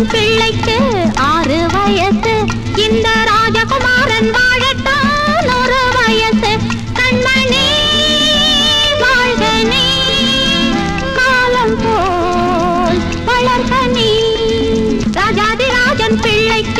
என் பிள்ளைக்கு ஆறு வயசு. இந்த ராஜகுமாரன் வாழத்தான் ஒரு வயசு. கண்மணி வாழ்கனி காலம் போல் வளர்கனி ராஜாதிராஜன் பிள்ளைக்கு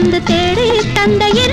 வந்து தேடி தந்தையின்